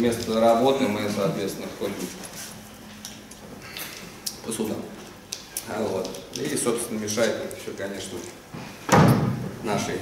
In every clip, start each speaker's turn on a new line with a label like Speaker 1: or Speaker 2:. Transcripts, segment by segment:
Speaker 1: место работы мы, соответственно, ходим по судам. Вот. И, собственно, мешает это все, конечно, нашей,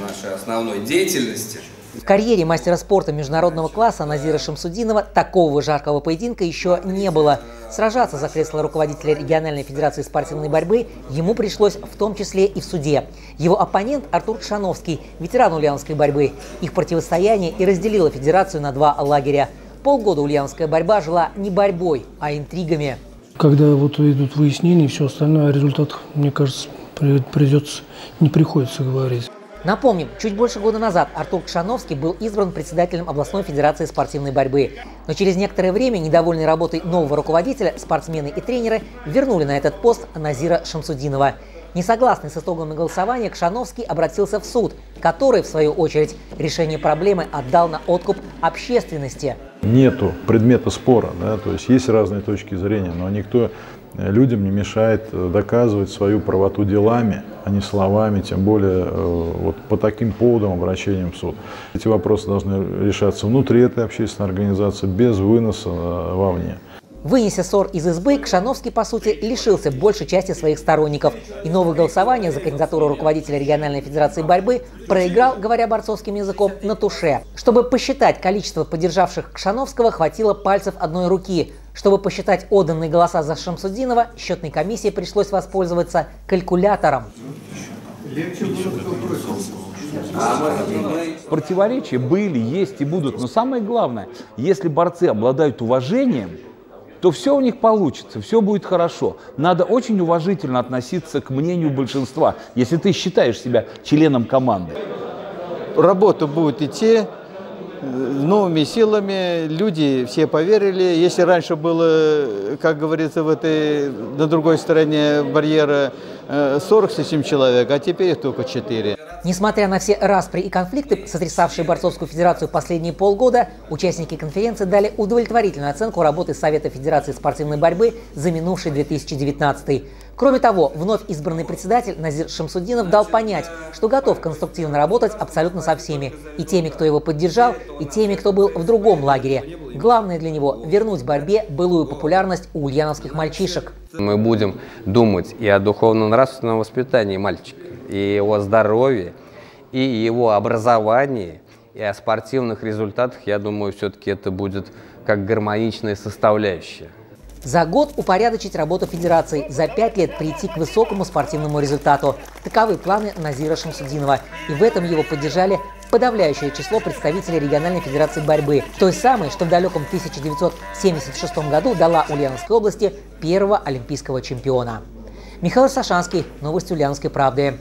Speaker 1: нашей основной деятельности.
Speaker 2: В карьере мастера спорта международного класса Назира Шамсудинова такого жаркого поединка еще не было. Сражаться за кресло руководителя региональной федерации спортивной борьбы ему пришлось в том числе и в суде. Его оппонент Артур Шановский, ветеран ульяновской борьбы. Их противостояние и разделило федерацию на два лагеря. Полгода ульяновская борьба жила не борьбой, а интригами.
Speaker 3: Когда вот идут выяснения и все остальное, о результатах, мне кажется, придется, не приходится говорить.
Speaker 2: Напомним, чуть больше года назад Артур Кшановский был избран председателем областной федерации спортивной борьбы. Но через некоторое время, недовольной работой нового руководителя, спортсмены и тренеры вернули на этот пост Назира Шамсудинова. Несогласный с итогами голосования, Кшановский обратился в суд, который, в свою очередь, решение проблемы отдал на откуп общественности.
Speaker 4: Нету предмета спора, да, то есть есть разные точки зрения, но никто людям не мешает доказывать свою правоту делами, а не словами, тем более э, вот по таким поводам обращением в суд. Эти вопросы должны решаться внутри этой общественной организации без выноса э, вовне.
Speaker 2: Вынеся ссор из избы, Кшановский, по сути, лишился большей части своих сторонников. И новое голосование за кандидатуру руководителя региональной федерации борьбы проиграл, говоря борцовским языком, на туше. Чтобы посчитать количество поддержавших Кшановского, хватило пальцев одной руки. Чтобы посчитать отданные голоса за Шамсудинова, счетной комиссии пришлось воспользоваться калькулятором.
Speaker 5: Противоречия были, есть и будут. Но самое главное, если борцы обладают уважением, то все у них получится, все будет хорошо. Надо очень уважительно относиться к мнению большинства, если ты считаешь себя членом команды.
Speaker 6: Работа будет идти, новыми силами люди все поверили. Если раньше было, как говорится, в этой, на другой стороне барьера 47 э, человек, а теперь их только 4.
Speaker 2: Несмотря на все распри и конфликты, сотрясавшие борцовскую федерацию последние полгода, участники конференции дали удовлетворительную оценку работы Совета Федерации спортивной борьбы за минувший 2019. Кроме того, вновь избранный председатель Назир Шамсудинов дал понять, что готов конструктивно работать абсолютно со всеми, и теми, кто его поддержал, и теми, кто был в другом лагере. Главное для него – вернуть борьбе былую популярность у ульяновских мальчишек.
Speaker 1: Мы будем думать и о духовно-нравственном воспитании мальчика, и его здоровье, и его образовании, и о спортивных результатах. Я думаю, все-таки это будет как гармоничная составляющая.
Speaker 2: За год упорядочить работу Федерации, за пять лет прийти к высокому спортивному результату. Таковы планы Назира Шамсудинова. И в этом его поддержали подавляющее число представителей региональной федерации борьбы, той самой, что в далеком 1976 году дала Ульяновской области первого олимпийского чемпиона. Михаил Сашанский, Новости Ульяновской правды.